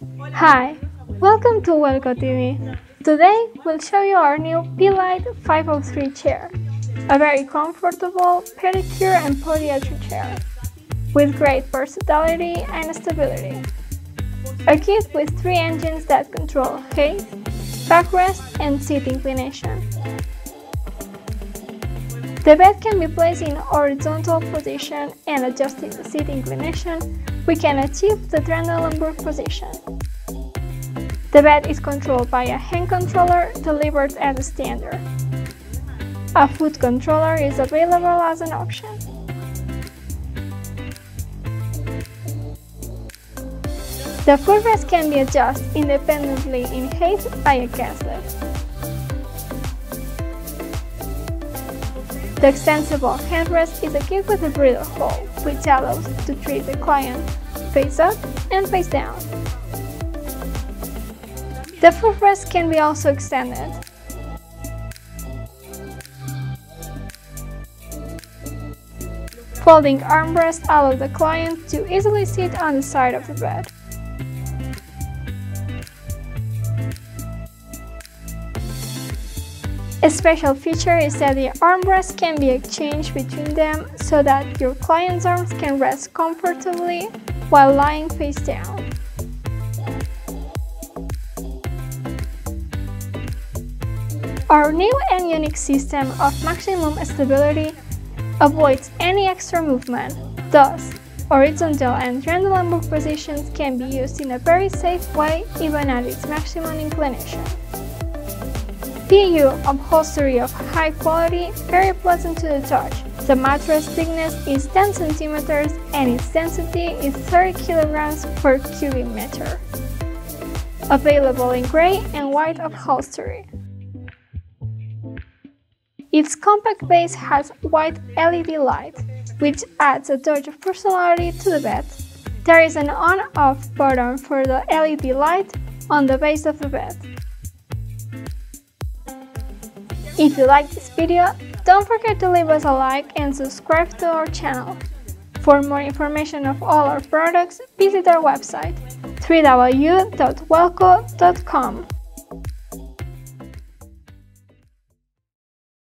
Hi, welcome to Weelko TV. Today we'll show you our new B-Light 503 chair, a very comfortable pedicure and podiatry chair with great versatility and stability. Equipped with three engines that control height, backrest, and seat inclination. The bed can be placed in horizontal position and adjusting the seat inclination, we can achieve the Trendelenburg position. The bed is controlled by a hand controller delivered as standard. A foot controller is available as an option. The footrest can be adjusted independently in height by a gas The extensible headrest is equipped with a breather hole, which allows to treat the client face up and face down. The footrest can be also extended. Folding armrests allow the client to easily sit on the side of the bed. A special feature is that the armrests can be exchanged between them so that your client's arms can rest comfortably while lying face down. Our new and unique system of maximum stability avoids any extra movement, thus, horizontal and Trendelenburg positions can be used in a very safe way even at its maximum inclination. PU upholstery of high quality, very pleasant to the touch. The mattress thickness is 10 cm and its density is 30 kg per cubic meter. Available in gray and white upholstery. Its compact base has white LED light, which adds a touch of personality to the bed. There is an on-off button for the LED light on the base of the bed. If you like this video, don't forget to leave us a like and subscribe to our channel. For more information of all our products, visit our website www.weelko.com.